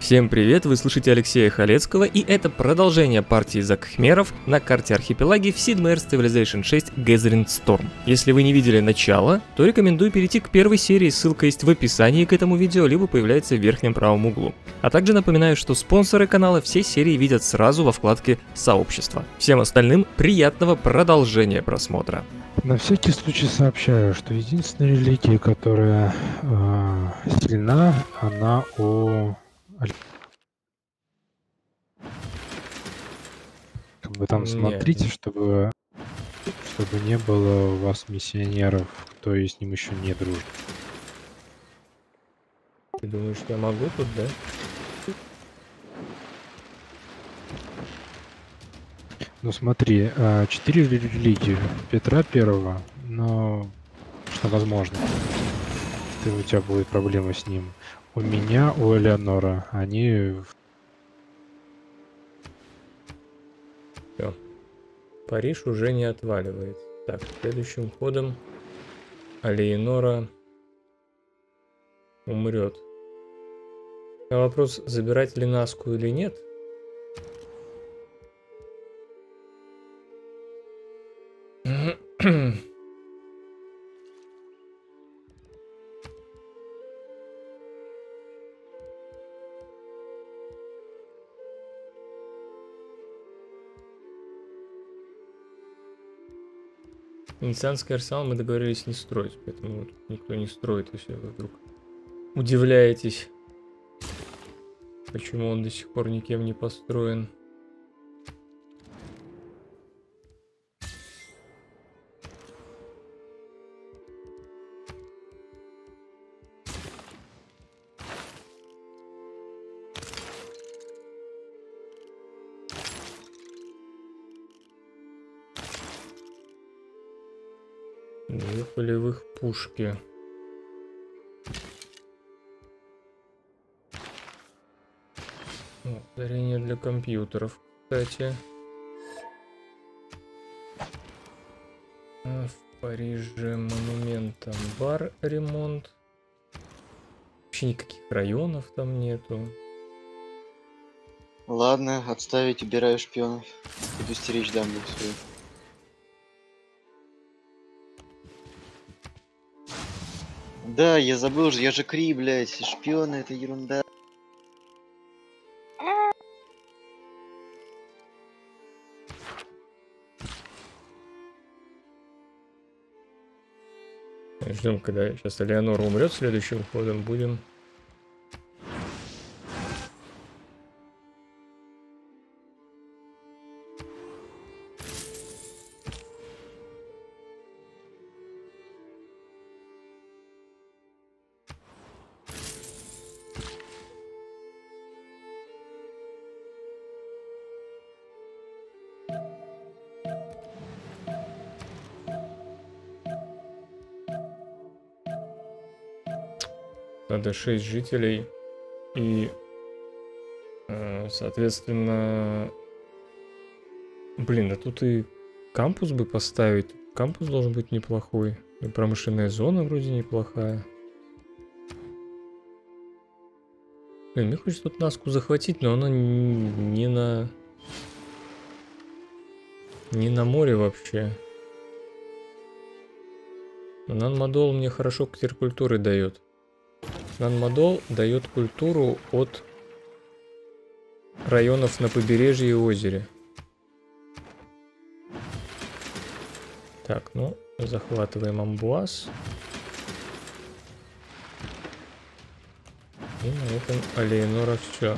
Всем привет, вы слышите Алексея Халецкого, и это продолжение партии Закхмеров на карте архипелаги в Sid Meier's Civilization 6 Gathering Storm. Если вы не видели начало, то рекомендую перейти к первой серии, ссылка есть в описании к этому видео, либо появляется в верхнем правом углу. А также напоминаю, что спонсоры канала все серии видят сразу во вкладке «Сообщество». Всем остальным приятного продолжения просмотра. На всякий случай сообщаю, что единственная религия, которая э, сильна, она у как бы там Нет. смотрите, чтобы чтобы не было у вас миссионеров, кто и с ним еще не дружит. Ты думаешь, я могу тут, да? Ну смотри, а, четыре ре- религии Петра Первого, но что возможно. Ты, у тебя будет проблема с ним. У меня, у Элеонора, они в- Париж уже не отваливает. Так, следующим ходом Алиенора умрет. А вопрос, забирать ли Наску или нет? Венецианский арсенал мы договорились не строить, поэтому вот никто не строит, если вы вдруг удивляетесь, почему он до сих пор никем не построен. Две полевых пушки. О, для компьютеров, кстати. А в Париже монумент амбар ремонт. Вообще никаких районов там нету. Ладно, отставить, убираю шпионов. Буду стеречь дамбу свою. Да, я забыл же, я же Кри, блядь, шпионы это ерунда. Ждем, когда сейчас Элеонора умрет следующим ходом, будем. Надо 6 жителей. И, э, соответственно... Блин, да тут и кампус бы поставить. Кампус должен быть неплохой. И промышленная зона вроде неплохая. Блин, мне хочется тут Наску захватить, но она не на... Не на море вообще. Нанмадол мне хорошо культуры дает. Нанмадол дает культуру от районов на побережье и озере. Так, ну, захватываем Амбуаз. И на этом Алиенора все.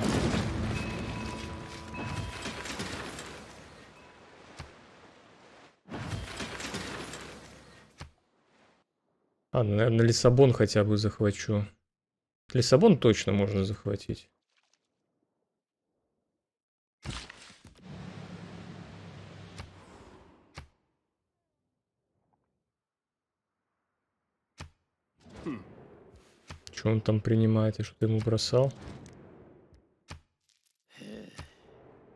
Ладно, наверное, Лиссабон хотя бы захвачу. Лиссабон точно можно захватить. Что он там принимает? Я что-то ему бросал?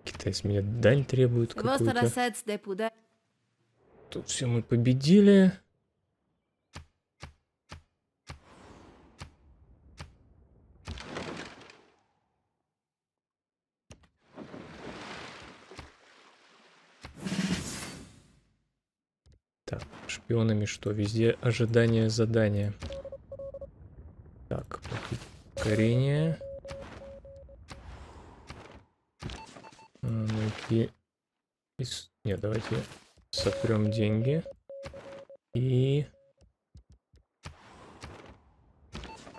Китай с меня дань требует какую-то. Тут все мы победили. Так, шпионами что? Везде ожидание задания. Так, покорение. А, Найти... из- Нет, давайте сотрем деньги. И...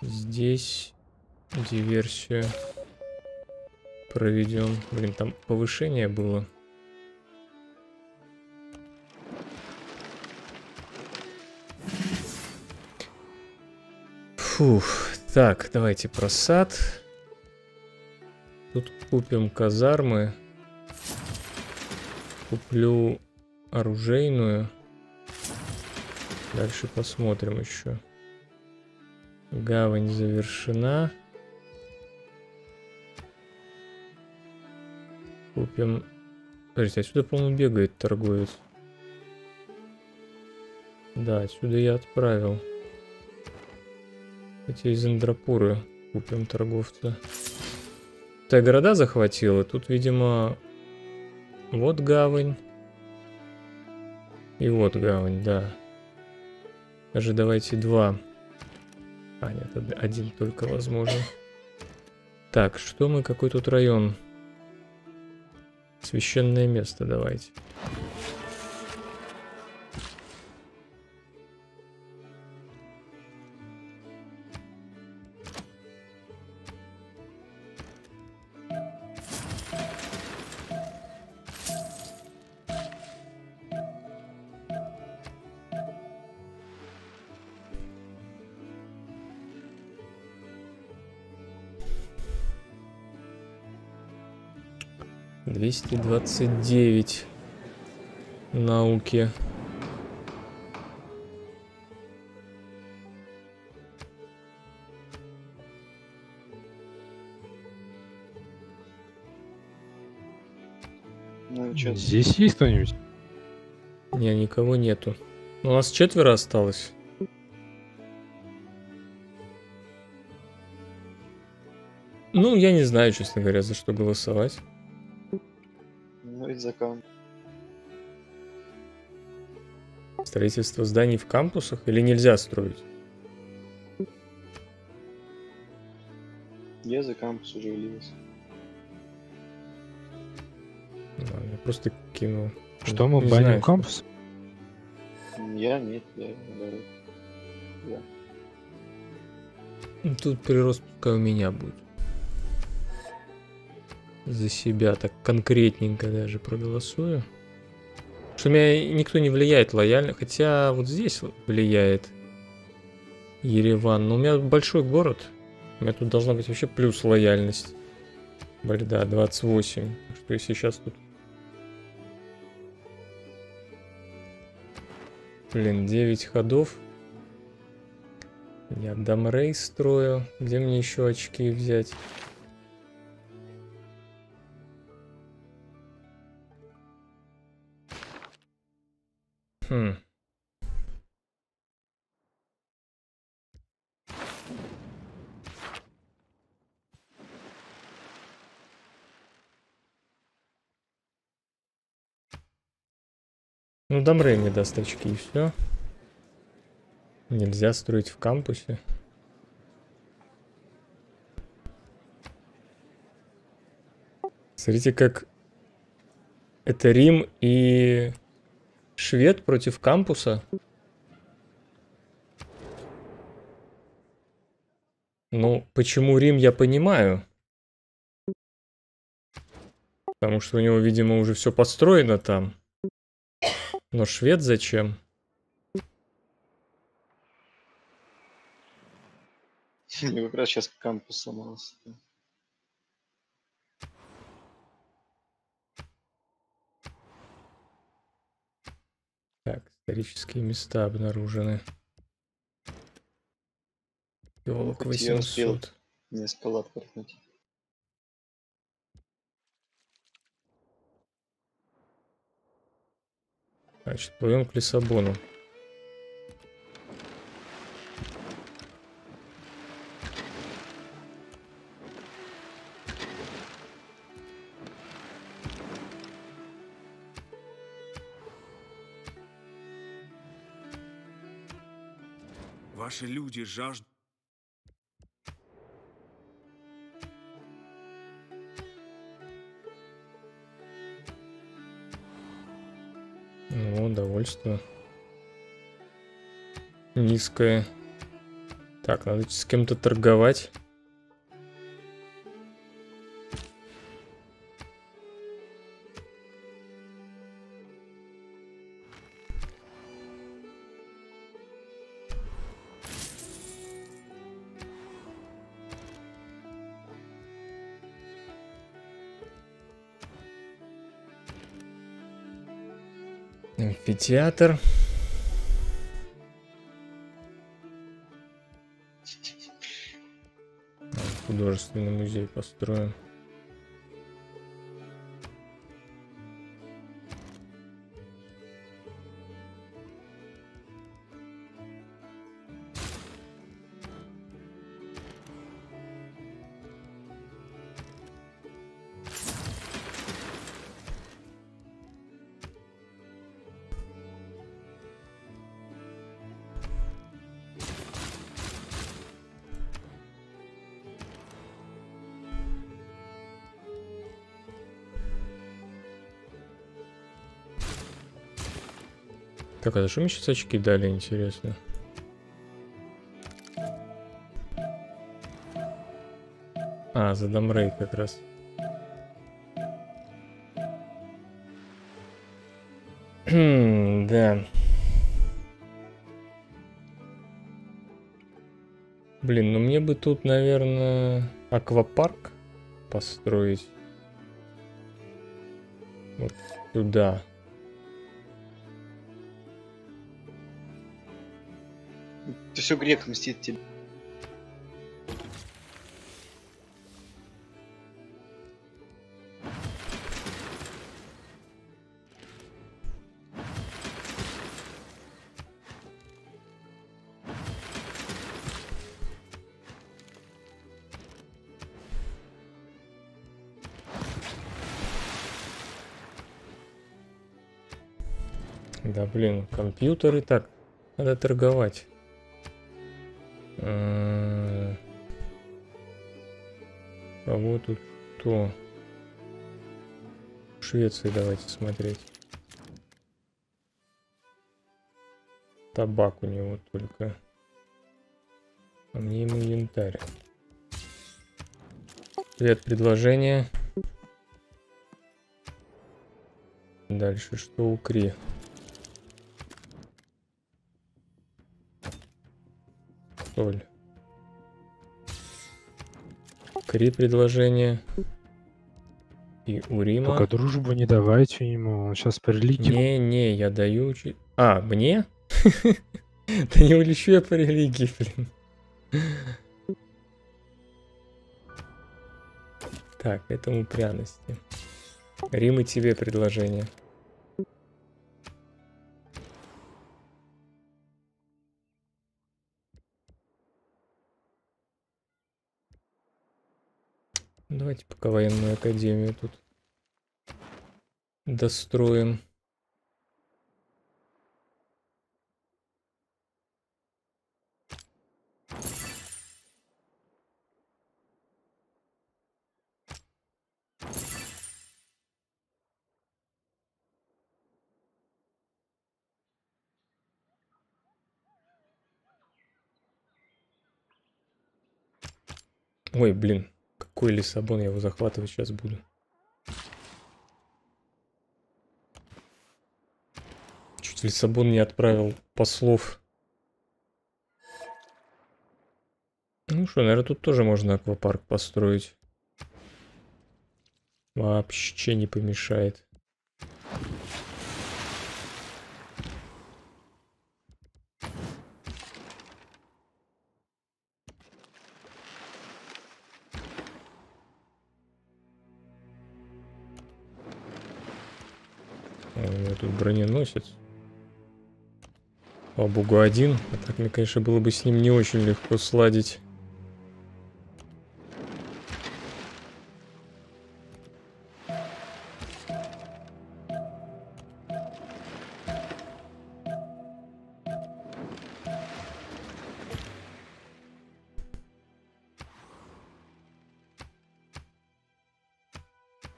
Здесь диверсию проведем. Блин, там повышение было. Фух, так, давайте просад. Тут купим казармы. Куплю оружейную. Дальше посмотрим еще. Гавань завершена. Купим... Подождите, отсюда, по-моему, бегает торговец. Да, отсюда я отправил. Хотя из Индрапуры купим торговца. Так, города захватила. Тут, видимо, вот гавань. И вот гавань, да. Даже давайте два. А, нет, од- один только возможен. Так, что мы, какой тут район? Священное место давайте. Двести двадцать девять науки. Ну чё? Здесь есть кто-нибудь? Не, никого нету. У нас четверо осталось. Ну, я не знаю, честно говоря, за что голосовать. Ну и за кам. Строительство зданий в кампусах или нельзя строить? Я за кампус уже влился. Ладно, я просто кинул. Что мы Не баним знаю. кампус? Я нет, я. Я. Ну, Тут прирост пускай у меня будет. За себя так конкретненько даже проголосую. Что меня никто не влияет лояльно. Хотя вот здесь влияет Ереван. Но у меня большой город. У меня тут должна быть вообще плюс лояльность. Блин, да, 28. Так Что если сейчас тут... Блин, 9 ходов. Я дам рейс строю. Где мне еще очки взять? Хм. Ну, дам Рэй мне даст очки и все. Нельзя строить в кампусе. Смотрите, как это Рим и швед против кампуса. Ну, почему Рим, я понимаю. Потому что у него, видимо, уже все построено там. Но швед зачем? Меня как раз сейчас кампус сломался. Так, исторические места обнаружены. Успел. 800. Несколько лад крутнуть. Значит, плывем к Лиссабону. Ваши люди жаждут... Ну, довольство. Низкое. Так, надо с кем-то торговать. Амфитеатр. Художественный музей построим. За что мне сейчас очки дали, интересно? А, за дамрей как раз. да. Блин, ну мне бы тут, наверное, аквапарк построить. Вот сюда. Все грек мстит тебе. Да блин, компьютеры так. Надо торговать. Э, Кого тут кто? В Швеции давайте смотреть. Табак у него только. А мне ему янтарь. Привет, предложение. Дальше что у Кри? Соль. Кри предложение. И у Рима. Только дружбу не давайте ему, он сейчас по религии. Не-не, я даю... А, мне? Да не улечу я по религии, блин. Так, этому пряности. Рим и тебе предложение. Давайте пока военную академию тут достроим. Ой, блин, какой Лиссабон, я его захватывать сейчас буду. Чуть в Лиссабон не отправил послов. Ну что, наверное, тут тоже можно аквапарк построить. Вообще не помешает. месяц. Слава богу, один. А так мне, конечно, было бы с ним не очень легко сладить.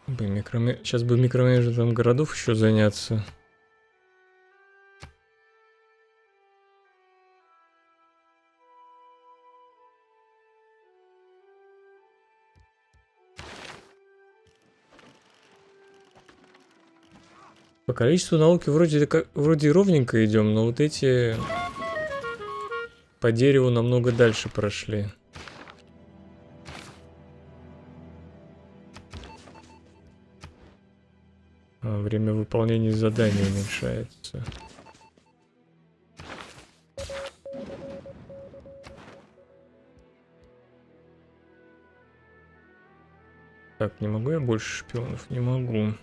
Блин, микромэ... Сейчас бы микроменеджером городов еще заняться. По количеству науки вроде, вроде ровненько идем, но вот эти по дереву намного дальше прошли. А, время выполнения задания уменьшается. Так, не могу я больше шпионов? Не могу.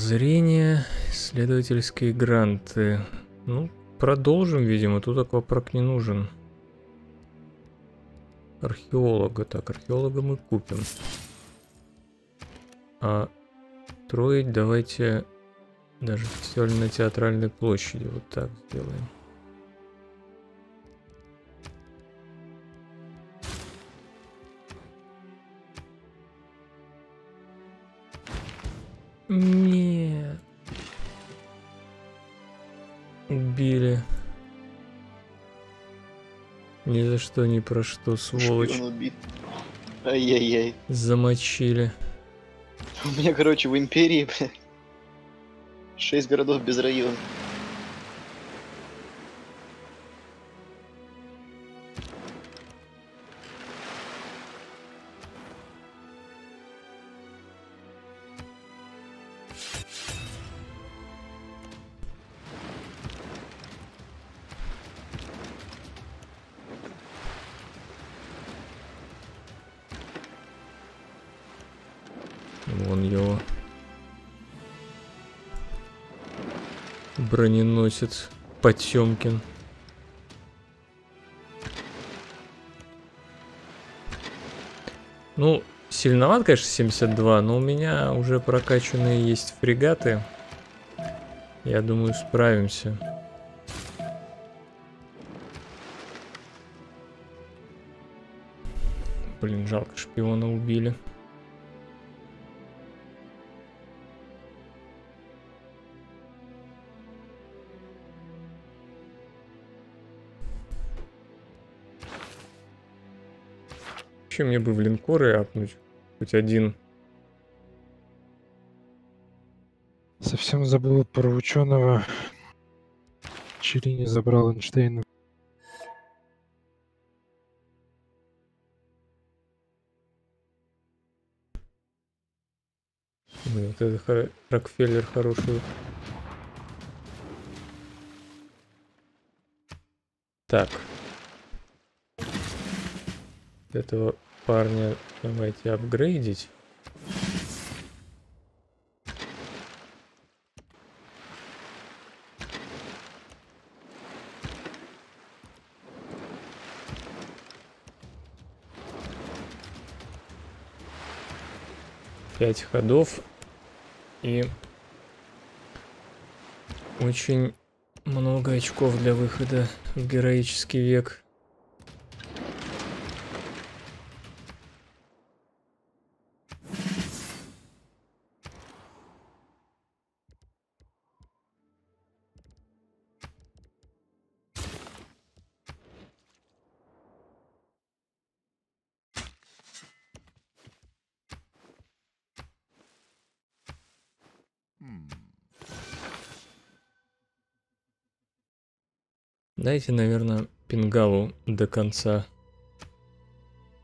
Обозрения, исследовательские гранты. Ну, продолжим, видимо, тут аквапарк не нужен. Археолога. Так, археолога мы купим. А строить давайте даже фестиваль на театральной площади. Вот так сделаем. Что, ни про что, сволочь. Шпион убит. Ай-яй-яй. Замочили. У меня, короче, в империи, блядь, шесть городов без района. Броненосец Потемкин. Ну, сильноват, конечно, 72, но у меня уже прокачанные есть фрегаты. Я думаю, справимся. Блин, жалко, шпиона убили. Вообще мне бы в линкоры апнуть. Хоть один. Совсем забыл про ученого. Чили забрал Эйнштейна. Блин, вот это хор- Рокфеллер хороший. Так. Этого парня давайте апгрейдить. Пять ходов и очень много очков для выхода в героический век. Дайте, наверное, пингалу до конца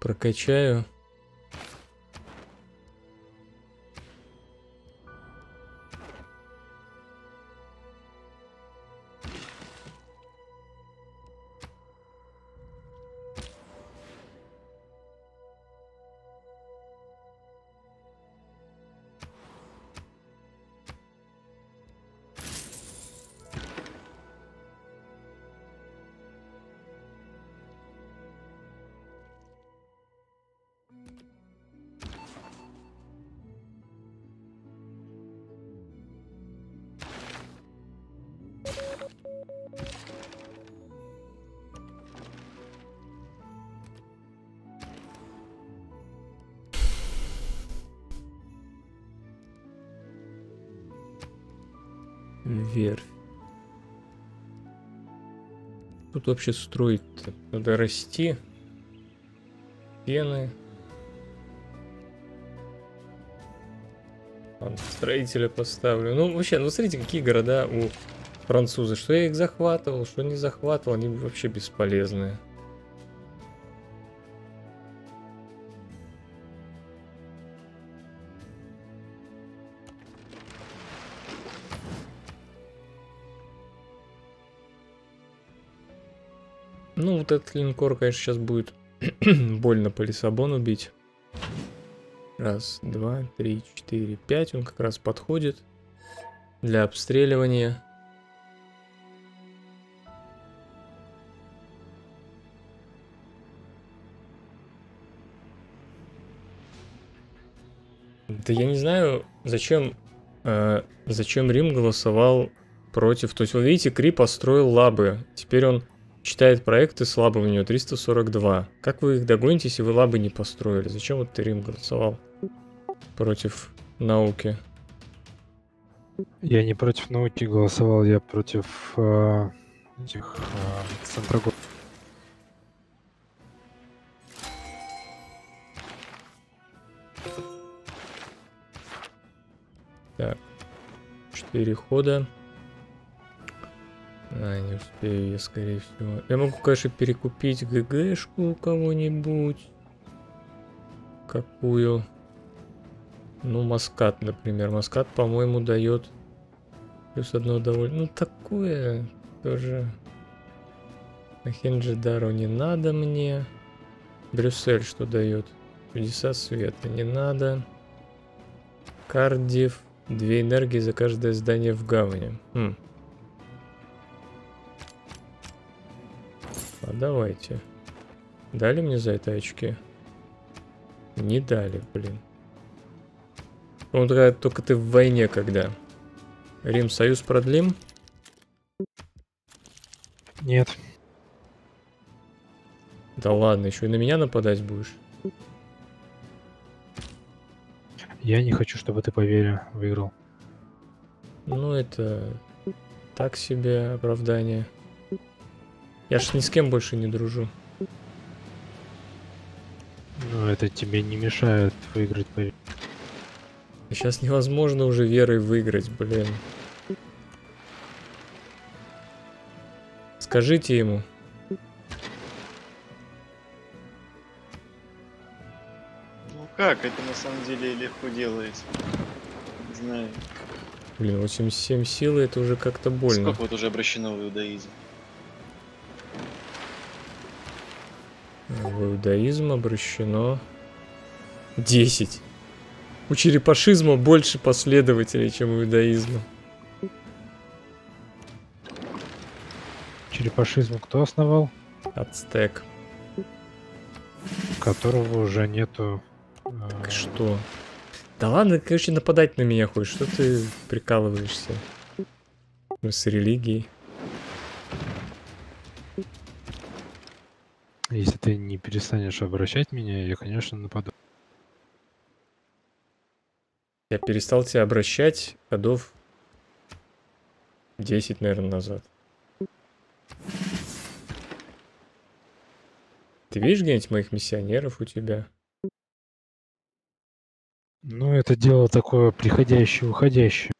прокачаю. Вообще строить -то? надо расти. Пены. Строителя поставлю. Ну, вообще, ну смотрите, какие города у французов. Что я их захватывал, что не захватывал, они вообще бесполезные. Ну, вот этот линкор, конечно, сейчас будет больно по Лиссабону бить. Раз, два, три, четыре, пять. Он как раз подходит для обстреливания. Да я не знаю, зачем, э, зачем Рим голосовал против. То есть, вы видите, Кри построил лабы. Теперь он читает проекты слабо у нее 342. Как вы их догоните, если вы лабы не построили? Зачем вот ты Рим голосовал против науки? Я не против науки голосовал, я против э, этих э, центрогор. Так, четыре хода. А, не успею я, скорее всего. Я могу, конечно, перекупить ГГшку у кого-нибудь. Какую? Ну, маскат, например. Маскат, по-моему, дает плюс одно довольно. Ну, такое тоже. Ахенджидару не надо мне. Брюссель что дает? Чудеса света не надо. Кардив. Две энергии за каждое здание в гавани. Хм. Давайте. Дали мне за это очки? Не дали, блин. Он такая, только ты в войне когда. Рим, союз продлим? Нет. Да ладно, еще и на меня нападать будешь? Я не хочу, чтобы ты поверил, выиграл. Ну, это так себе оправдание. Я ж ни с кем больше не дружу. Ну, это тебе не мешает выиграть, поверь. Сейчас невозможно уже верой выиграть, блин. Скажите ему. Ну как, это на самом деле легко делается. Не знаю. Блин, 87 силы, это уже как-то больно. Сколько вот уже обращено в иудаизм? В иудаизм обращено 10. У черепашизма больше последователей, чем у иудаизма. Черепашизм кто основал? Ацтек. Которого уже нету. э, Что? Да ладно, короче, нападать на меня хочешь. Что ты прикалываешься? Ну, С религией. Если ты не перестанешь обращать меня, я, конечно, нападу. Я перестал тебя обращать годов 10, наверное, назад. Ты видишь где-нибудь моих миссионеров у тебя? Ну, это дело такое приходящее, уходящее.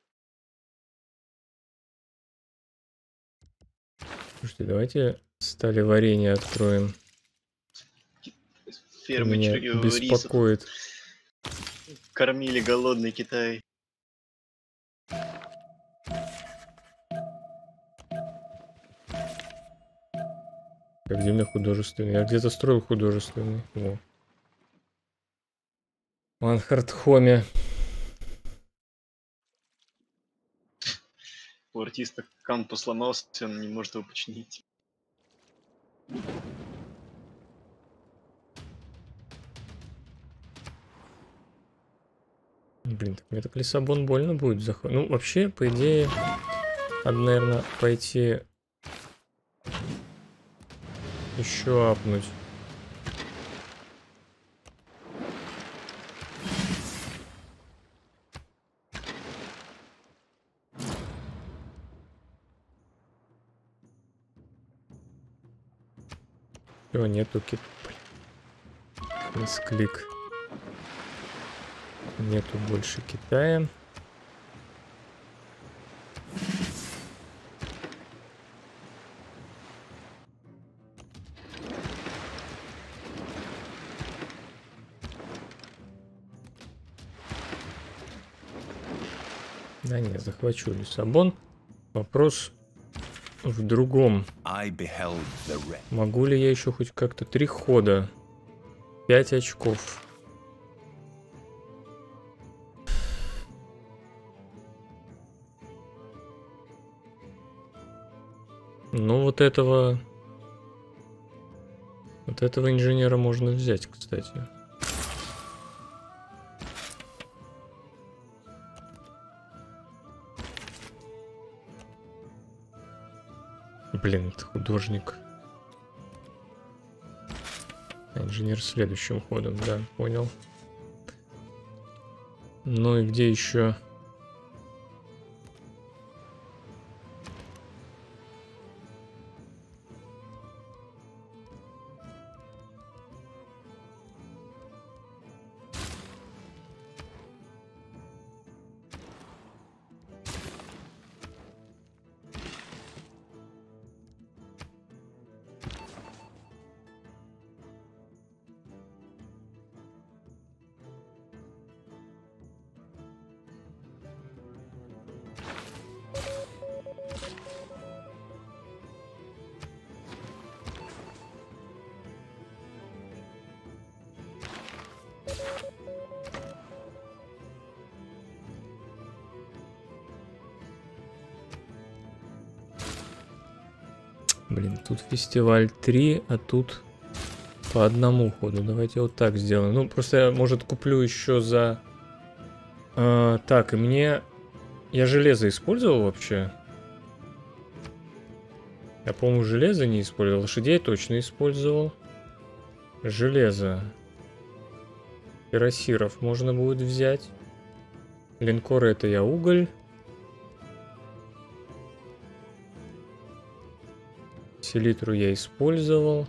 Слушайте, давайте стали варенье откроем. Фермы Меня чё- рисов беспокоит. кормили голодный Китай. Как где меня художественный? Я где-то строил художественный. Во. Манхард Хоме. У артиста кампус сломался, он не может его починить. Блин, так мне так Лиссабон больно будет захват. Ну, вообще, по идее, надо, наверное, пойти еще апнуть. Все, нету кит... Мисклик. Нету больше Китая. Да нет, захвачу Лиссабон. Вопрос в другом. Могу ли я еще хоть как-то три хода? Пять очков. Вот этого... Вот этого инженера можно взять, кстати. Блин, это художник. Инженер следующим ходом, да, понял. Ну и где еще? Блин, тут фестиваль 3, а тут по одному ходу. Давайте вот так сделаем. Ну, просто я, может, куплю еще за... А, так, и мне... Я железо использовал вообще? Я, по-моему, железо не использовал. Лошадей точно использовал. Железо. Пиросиров можно будет взять. Линкоры это я уголь. Селитру я использовал.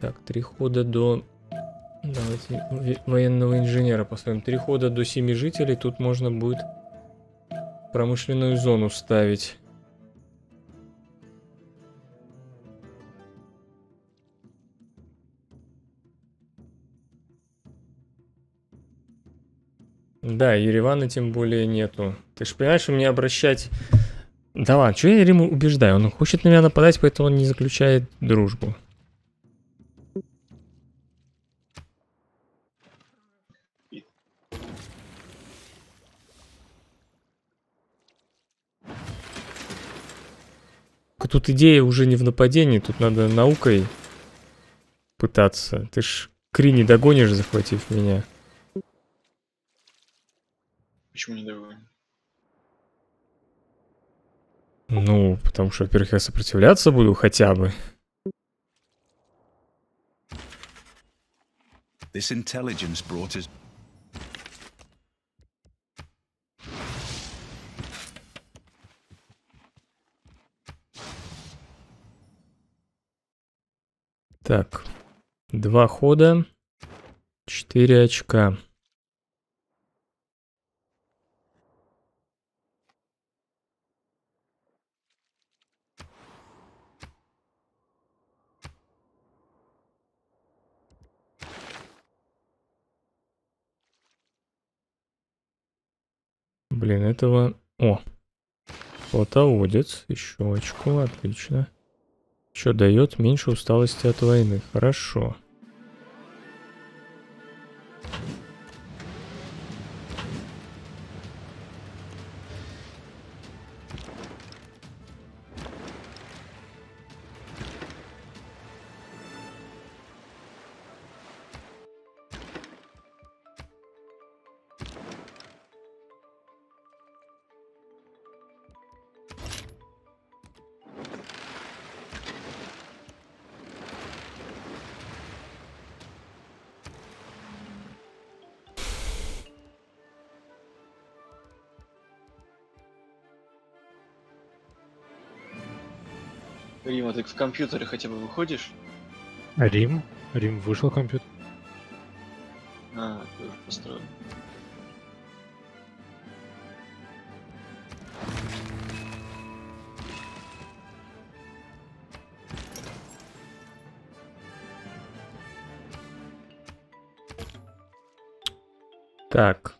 Так, три хода до... Давайте военного инженера поставим. Три хода до семи жителей. Тут можно будет промышленную зону ставить. Да, Еревана тем более нету. Ты же понимаешь, мне обращать... Да ладно, что я Риму убеждаю? Он хочет на меня нападать, поэтому он не заключает дружбу. Тут идея уже не в нападении, тут надо наукой пытаться. Ты ж Кри не догонишь, захватив меня. Почему не доволен? Ну, потому что, во-первых, я сопротивляться буду хотя бы. This intelligence brought us. Так, два хода, четыре очка. Блин, этого... О, флотоводец, еще очко, отлично. Что дает? Меньше усталости от войны. Хорошо. Компьютере хотя бы выходишь? Рим? Рим вышел компьютер. А, ты уже построил. Так.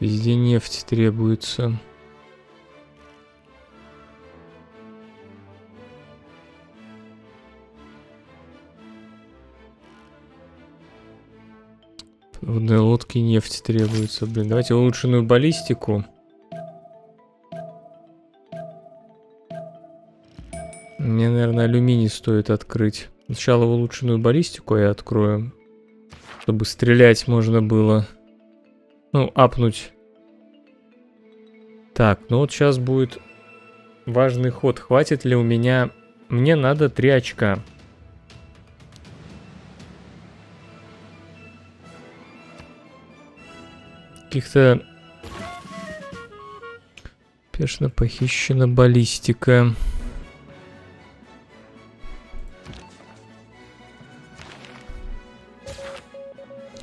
Везде нефть требуется. Подводной лодки нефть требуется, блин. Давайте улучшенную баллистику. Мне, наверное, алюминий стоит открыть. Сначала улучшенную баллистику я открою. Чтобы стрелять можно было. Ну, апнуть. Так, ну вот сейчас будет важный ход. Хватит ли у меня... Мне надо 3 очка. Каких-то... Пешно похищена баллистика.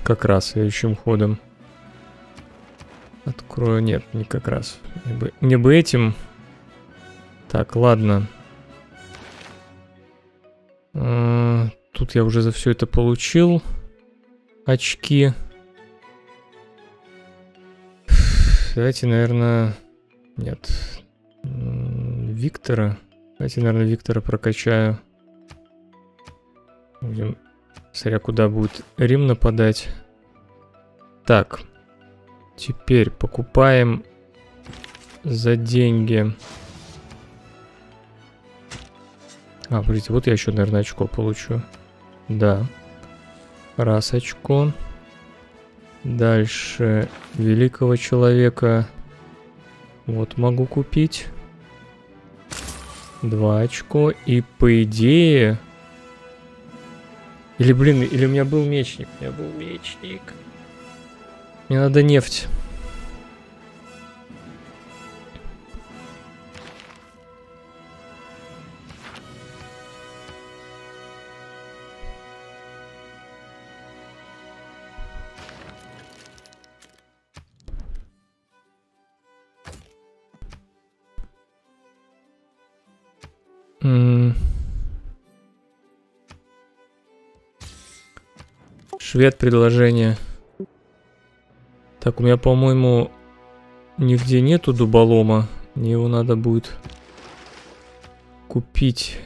Как раз следующим ходом. Открою. Нет, не как раз. Мне бы, мне бы этим... Так, ладно. А, тут я уже за все это получил. Очки. Давайте, наверное... Нет. Виктора. Давайте, наверное, Виктора прокачаю. Будем... Смотря куда будет Рим нападать. Так. Теперь покупаем за деньги. А, подождите, вот я еще, наверное, очко получу. Да. Раз очко. Дальше великого человека. Вот могу купить. Два очко. И по идее... Или, блин, или у меня был мечник. У меня был мечник. Мне надо нефть. Швед предложение. Так, у меня, по-моему, нигде нету дуболома. Мне его надо будет купить.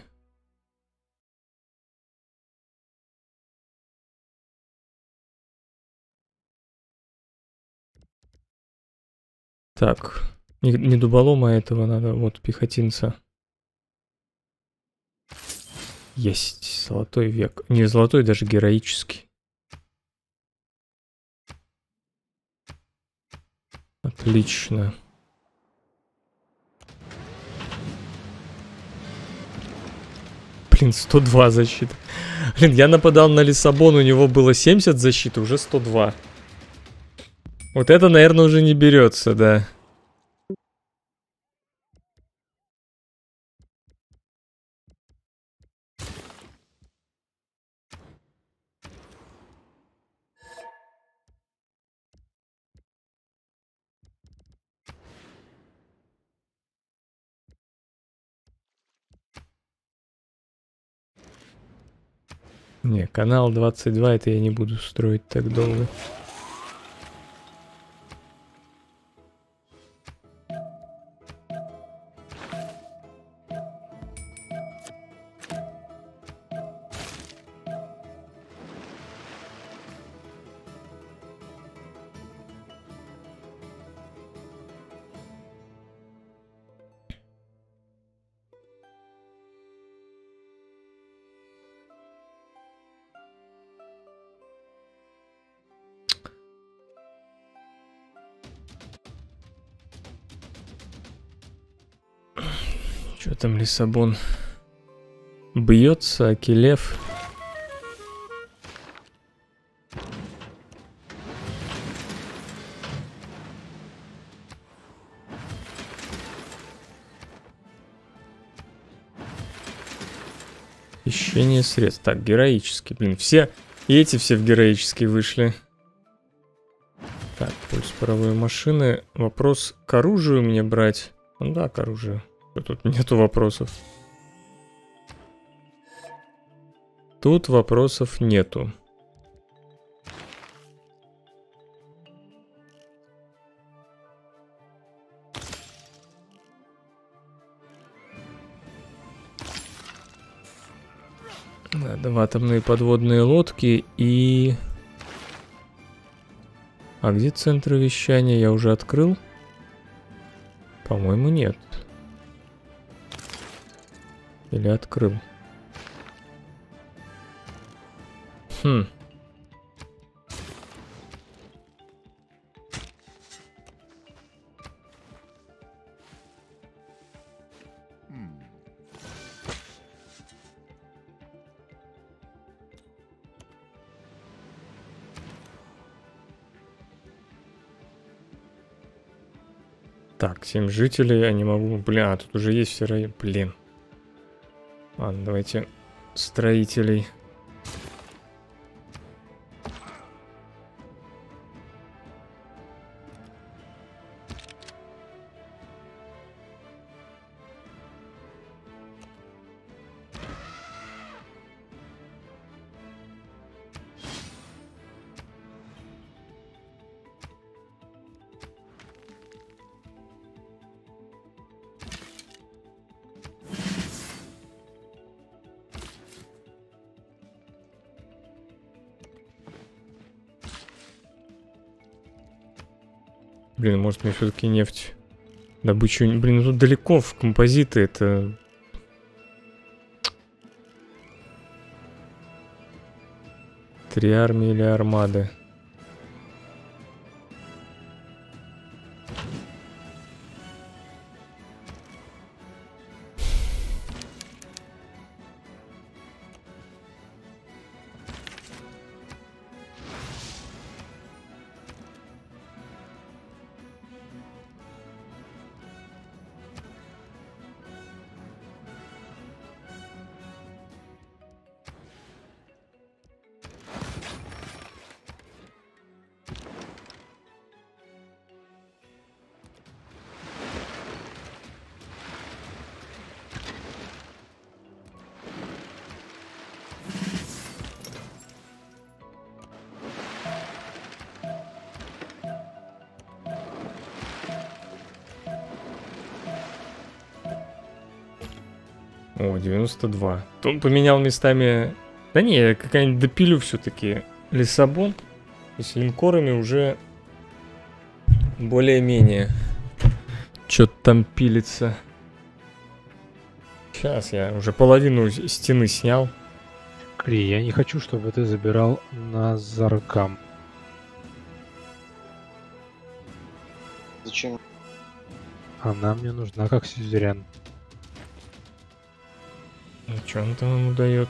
Так, не, не дуболома а этого надо, вот пехотинца. Есть, золотой век. Не золотой, даже героический. Отлично. Блин, 102 защиты. Блин, я нападал на Лиссабон, у него было 70 защиты, уже 102. Вот это, наверное, уже не берется, да. Не, канал 22 это я не буду строить так долго. Там Лиссабон? Бьется, Акелев. Ищение средств. Так, героический. Блин, все... И эти все в героический вышли. Так, пульс паровой машины. Вопрос к оружию мне брать. Ну да, к оружию. Тут нету вопросов. Тут вопросов нету. Ладно, атомные подводные лодки и... А где центры вещания? Я уже открыл? По-моему, нет. Или открыл? Хм. Так, 7 жителей, я не могу... Бля, а тут уже есть все районы. Блин. Ладно, давайте строителей. Мне все-таки нефть добычу... Блин, тут далеко в композиты это... Три армии или армады? О, 92. Он поменял местами... Да не, я какая-нибудь допилю все-таки. Лиссабон. И с линкорами уже более-менее. Что-то там пилится. Сейчас я уже половину стены снял. Кри, я не хочу, чтобы ты забирал Назаркам. Зачем? Она мне нужна как сюзерен. Что он там ему дает?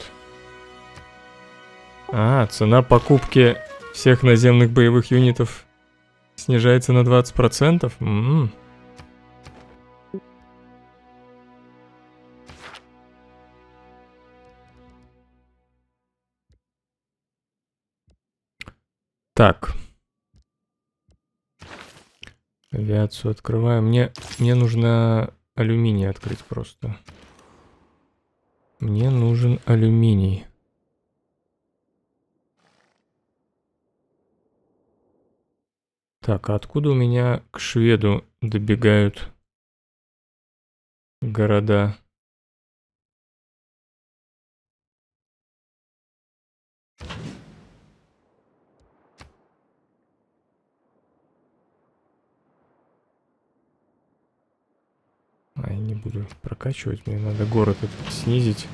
А, цена покупки всех наземных боевых юнитов Снижается на 20%? М. Так. Авиацию открываем. Мне, мне нужно алюминий открыть просто. Мне нужен алюминий. Так, а откуда у меня к шведу добегают города? А, я не буду прокачивать, мне надо город этот снизить.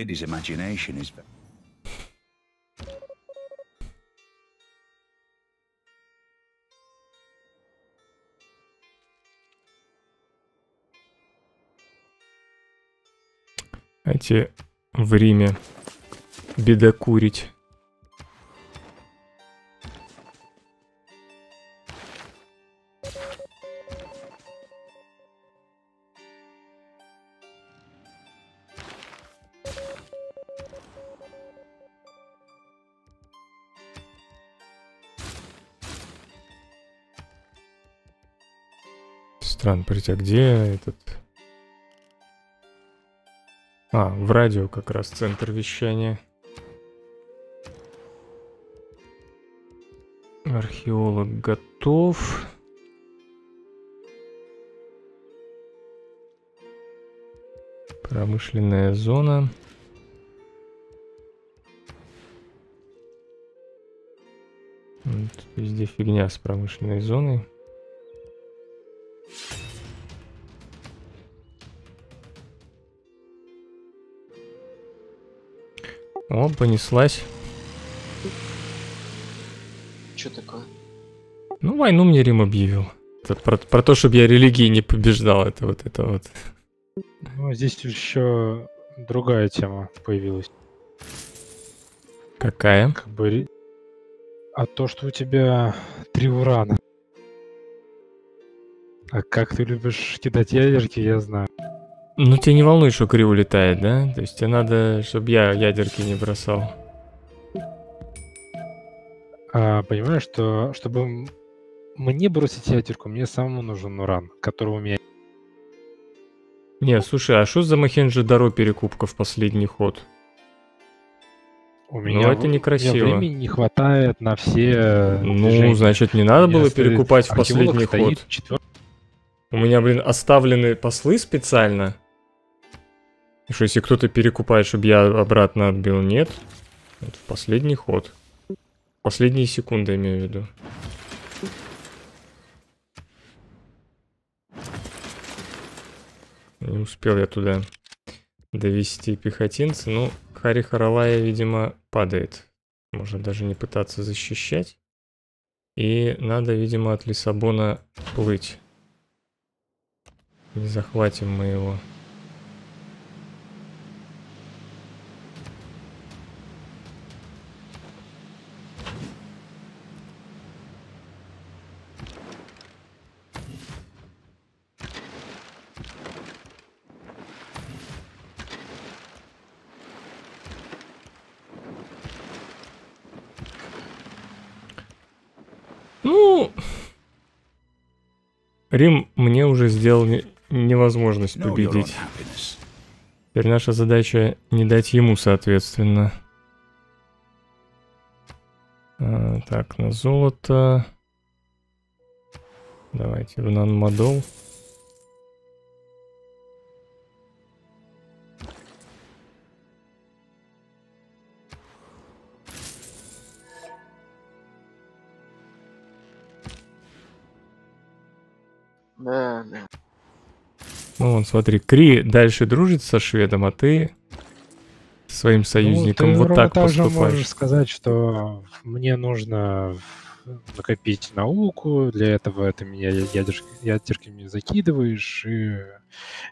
Lady's imagination is Эти в Риме бедокурить. Странно, подождите, а где этот... А, в радио как раз центр вещания. Археолог готов. Промышленная зона. Тут везде фигня с промышленной зоной. О, понеслась. Что такое? Ну, войну мне Рим объявил. Это про, про то, чтобы я религии не побеждал, это вот это вот. Ну, здесь еще другая тема появилась. Какая? Как бы... А то, что у тебя три урана. А как ты любишь кидать ядерки, я знаю. Ну, тебя не волнует, что Кри улетает, да? То есть тебе надо, чтобы я ядерки не бросал. А, понимаешь, что чтобы мне бросить ядерку, мне самому нужен уран, которого у меня Не, слушай, а что за Махенджи Даро перекупка в последний ход? У меня, Ну, это в- у меня некрасиво. времени не хватает на все э, Ну, движения. значит, не надо было перекупать в последний ход. четвёр- У меня, блин, оставлены послы специально. Что, если кто-то перекупает, чтобы я обратно отбил? Нет. Это в последний ход. Последние секунды, имею в виду. Не успел я туда довести пехотинца. Ну, Хари Харалая, видимо, падает. Можно даже не пытаться защищать. И надо, видимо, от Лиссабона плыть. Не захватим мы его. Ну, Рим мне уже сделал не- невозможность победить. Теперь наша задача не дать ему, соответственно. А, так, на золото. Давайте в нанмодол. Да, да. Ну, вон, смотри, Кри дальше дружит со шведом, а ты своим союзником ну, ты вот так же поступаешь. можешь сказать, что мне нужно накопить науку, для этого ты меня ядерки, ядерками закидываешь, и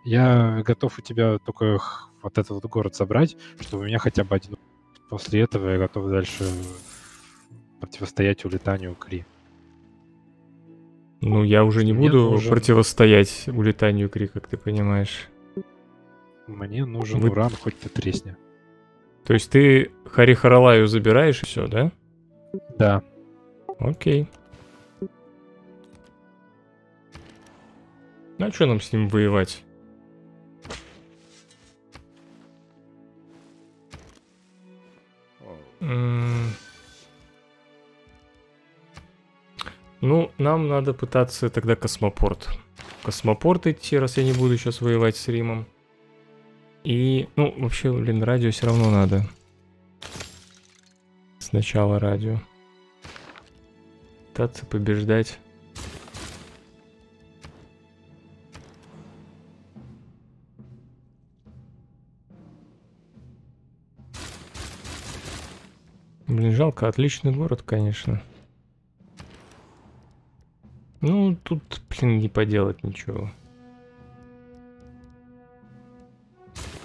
я готов у тебя только вот этот вот город забрать, чтобы у меня хотя бы один... После этого я готов дальше противостоять улетанию Кри. Ну, я уже не Мне буду нужен- противостоять улетанию Кри, как ты понимаешь. Мне нужен Вы- уран, хоть ты тресни. То есть ты Хари Харалаю забираешь и все, да? Да. Окей. Ну а что нам с ним воевать? М. Ну, нам надо пытаться тогда космопорт. Космопорт идти, раз я не буду сейчас воевать с Римом. И, ну, вообще, блин, радио все равно надо. Сначала радио. Пытаться побеждать. Блин, жалко, отличный город, конечно. Ну, тут, блин, не поделать ничего.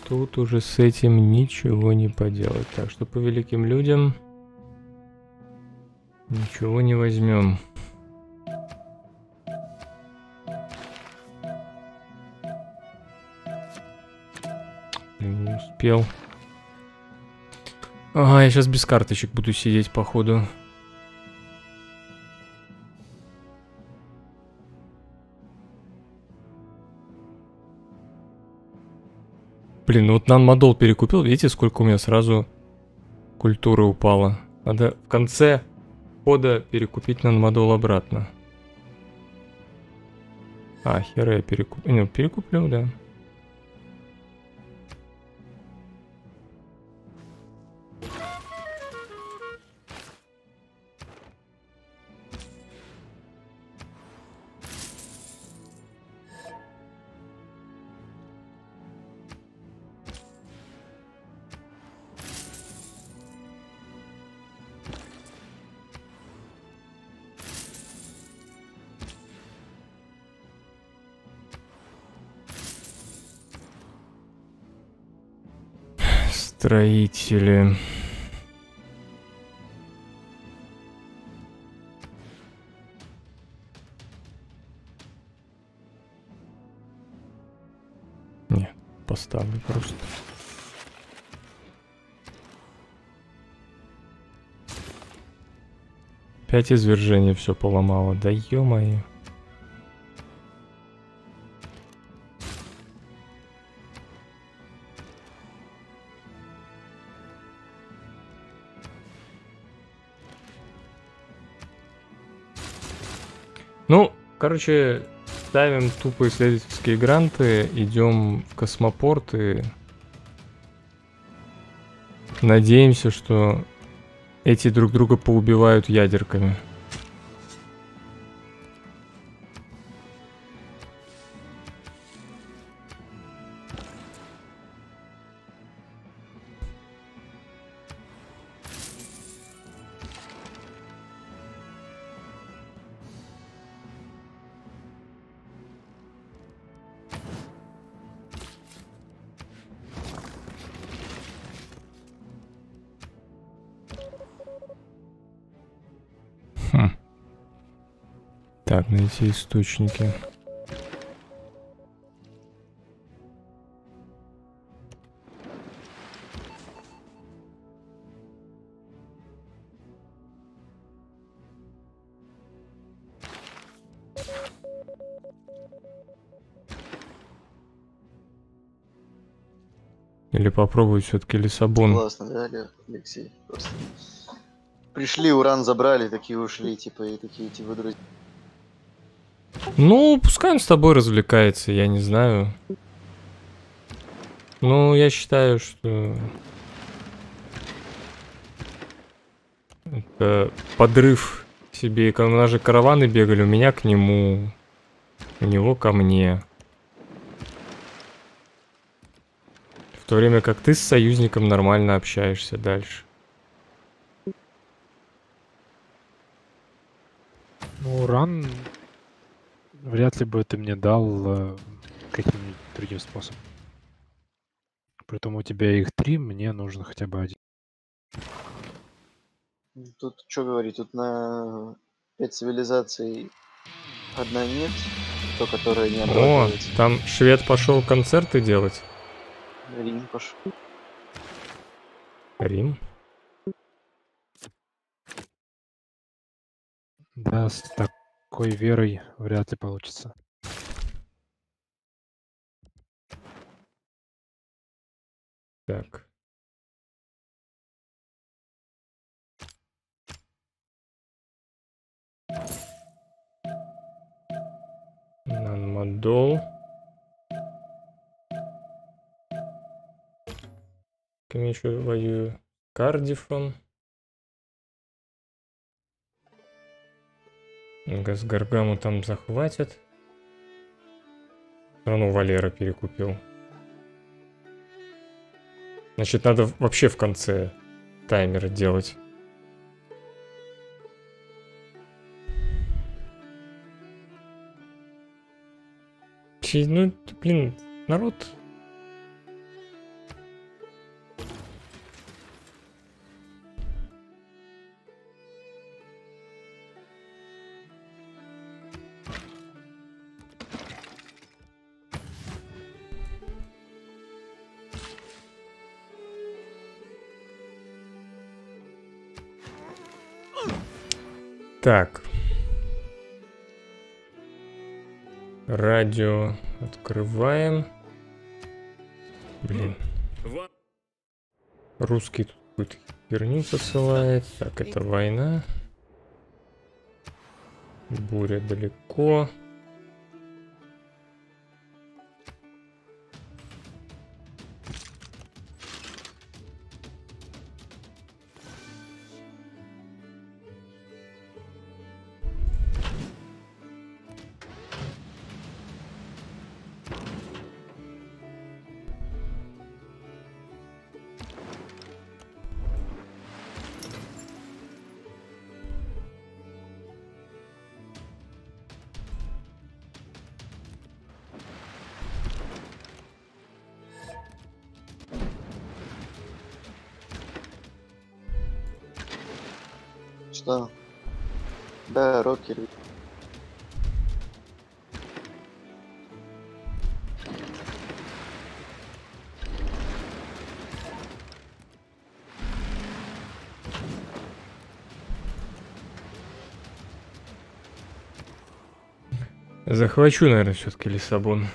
Тут уже с этим ничего не поделать. Так что по великим людям ничего не возьмем. Блин, Не успел. Ага, я сейчас без карточек буду сидеть, походу. Блин, ну вот нанмодол перекупил, видите, сколько у меня сразу культуры упало. Надо в конце хода перекупить нанмодол обратно. А, хера я перекуп... Не, перекуплю, да. Строители. Не, поставлю просто. Пять извержений все поломало. Да ё-моё. Короче, ставим тупо исследовательские гранты, идем в космопорт и надеемся, что эти друг друга поубивают ядерками. Так, найти источники. Или попробовать все-таки Лиссабон. Классно, да, Алексей? Просто. Пришли, уран забрали, такие ушли, типа, и такие, типа, друзья. Ну, пускай он с тобой развлекается, я не знаю. Ну, я считаю, что... Это подрыв себе. У нас же караваны бегали, у меня к нему, у него ко мне. В то время как ты с союзником нормально общаешься дальше. Ну, уран вряд ли бы ты мне дал э, каким-нибудь другим способом. Притом у тебя их три, мне нужен хотя бы один. Тут что говорить, тут на 5 цивилизаций одна нет, то, которая не О, там швед пошел концерты делать. Рим пошел. Рим. Да, с такой верой вряд ли получится. Так. Нанмадол. Кем еще воюю? Кардифом. Газгаргаму там захватят. Все равно Валера перекупил. Значит, надо вообще в конце таймера делать. Ну, блин, народ... Так. Радио открываем. Блин. Русский тут какую-то херню посылает. Так, это война. Буря далеко. Что? Да, рокер. Захвачу, наверное, все-таки Лиссабон.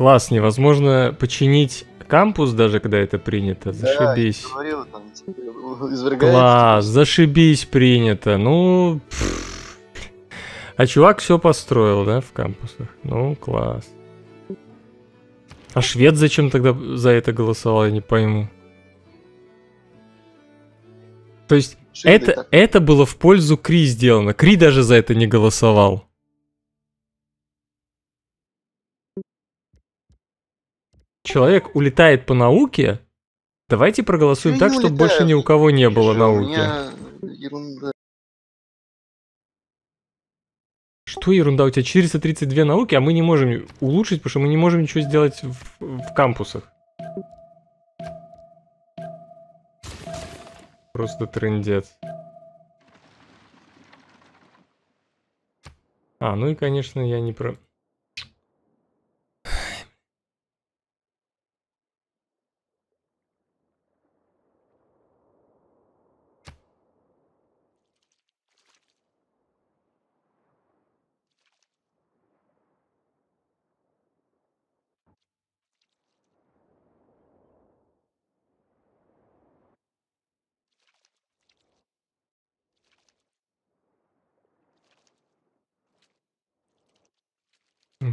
Класс, невозможно починить кампус даже, когда это принято. Зашибись. Да, говорил, там, типа. Класс, зашибись принято. Ну, а чувак все построил, да, в кампусах. Ну, класс. А швед зачем тогда за это голосовал, я не пойму. То есть Шведы это, так. это было в пользу Кри сделано. Кри даже за это не голосовал. Человек улетает по науке. Давайте проголосуем Я так, чтобы больше ни у кого не было науки. меня ерунда. Что ерунда, у тебя 432 науки, а мы не можем улучшить, потому что мы не можем ничего сделать в, в кампусах. Просто трендец. А, ну и, конечно, я не про...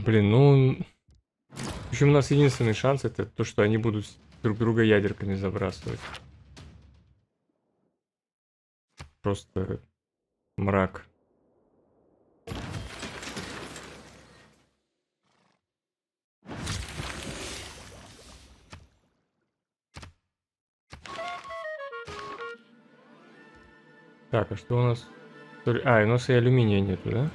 Блин, ну... В общем, у нас единственный шанс это то, что они будут друг друга ядерками забрасывать. Просто мрак. Так, а что у нас? А, у нас и алюминия нету, да?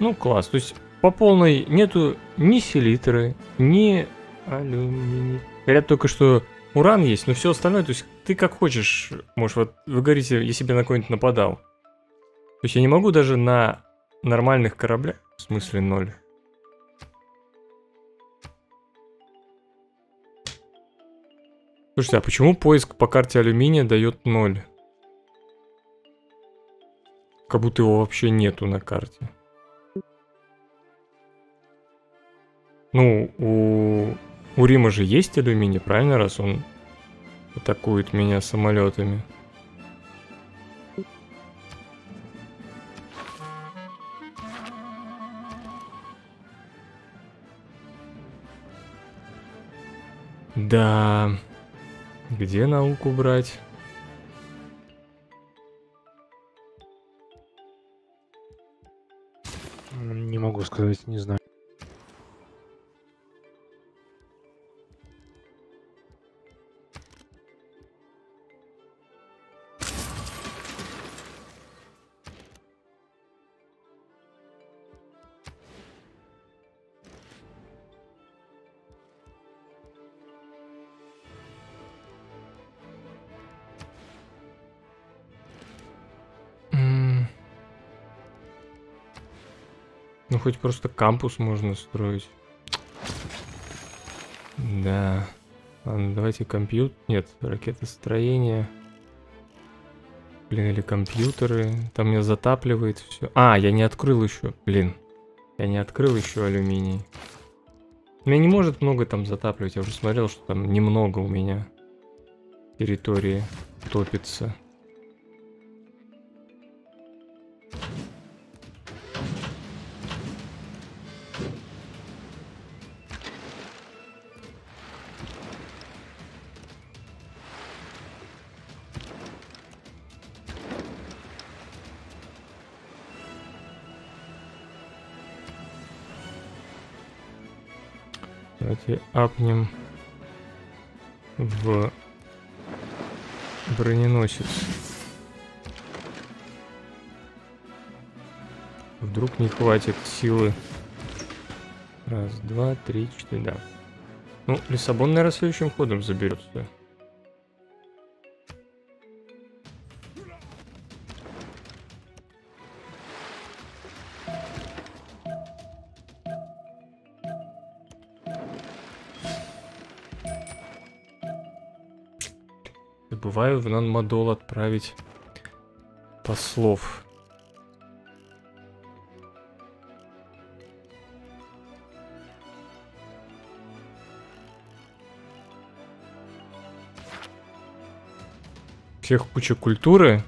Ну, класс. То есть по полной нету ни селитры, ни алюминия. Говорят только, что уран есть, но все остальное, то есть ты как хочешь, можешь, вот вы говорите, я на кого-нибудь нападал. То есть я не могу даже на нормальных кораблях, в смысле ноль. Слушайте, а почему поиск по карте алюминия дает ноль? Как будто его вообще нету на карте. Ну, у, у Рима же есть алюминий, правильно, раз он атакует меня самолетами? Да, где науку брать? Не могу сказать, не знаю. Просто кампус можно строить. Да. Ладно, давайте компьютер... Нет, ракетостроение. Блин, или компьютеры. Там меня затапливает все. А, я не открыл еще. Блин. Я не открыл еще алюминий. Меня не может много там затапливать. Я уже смотрел, что там немного у меня территории топится. Апнем в броненосец. Вдруг не хватит силы. Раз, два, три, четыре, да. Ну, Лиссабон, наверное, следующим ходом заберется. Забываю в нанмодол отправить послов. Всех куча культуры.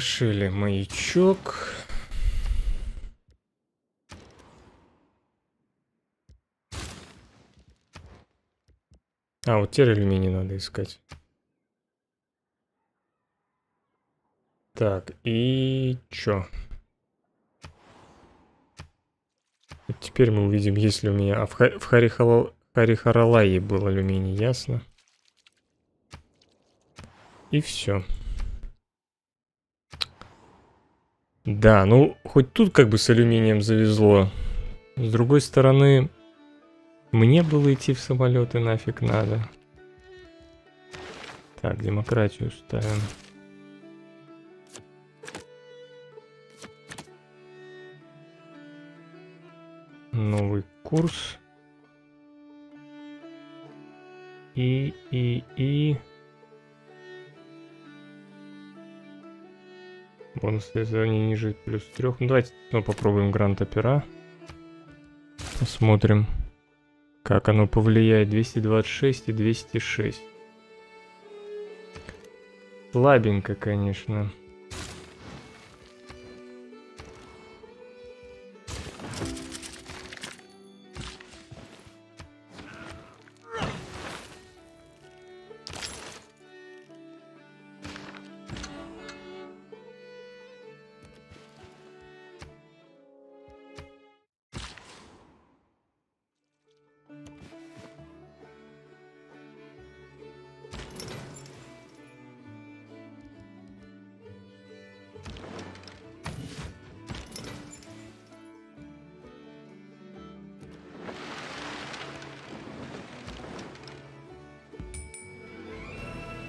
Выворошили маячок. А, вот теперь алюминий надо искать. Так, и чё? Теперь мы увидим, есть ли у меня... А в, Ха- в Харихала- Харихаралае был алюминий, ясно? И все. Да, ну, хоть тут как бы с алюминием завезло. С другой стороны, мне было идти в самолеты нафиг надо. Так, демократию ставим. Новый курс. И, и, и... Бонус связывания ниже плюс трех. Ну, давайте ну, попробуем грант опера. Посмотрим, как оно повлияет. 226 и 206. Слабенько, конечно.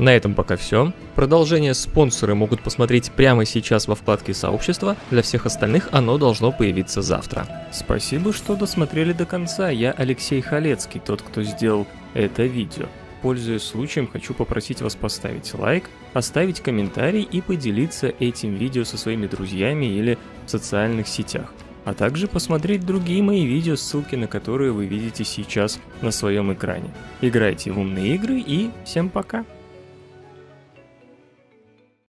На этом пока все. Продолжение спонсоры могут посмотреть прямо сейчас во вкладке сообщества. Для всех остальных оно должно появиться завтра. Спасибо, что досмотрели до конца. Я Алексей Халецкий, тот, кто сделал это видео. Пользуясь случаем, хочу попросить вас поставить лайк, оставить комментарий и поделиться этим видео со своими друзьями или в социальных сетях. А также посмотреть другие мои видео, ссылки на которые вы видите сейчас на своем экране. Играйте в умные игры и всем пока!